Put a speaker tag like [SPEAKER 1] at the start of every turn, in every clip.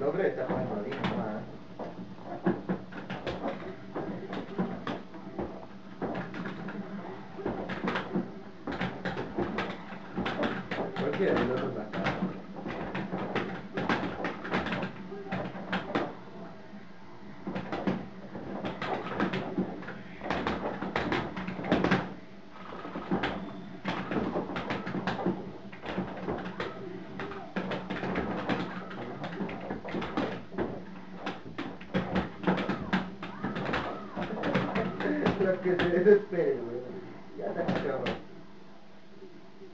[SPEAKER 1] dovrete fare una linea eh? perché è dovrete fare Creo que se desespere, güey. Ya está cabrón.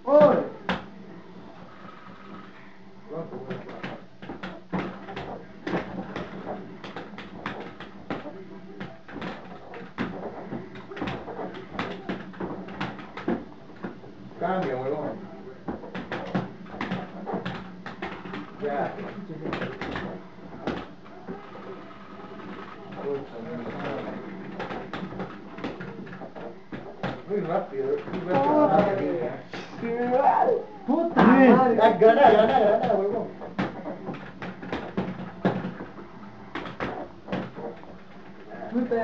[SPEAKER 1] ¡Oye! Cambia, huevón. Ya. Muy rápido, muy rápido.
[SPEAKER 2] Puta
[SPEAKER 1] ah,
[SPEAKER 2] madre.
[SPEAKER 1] Ah, gana, gana, gana, huevón. Puta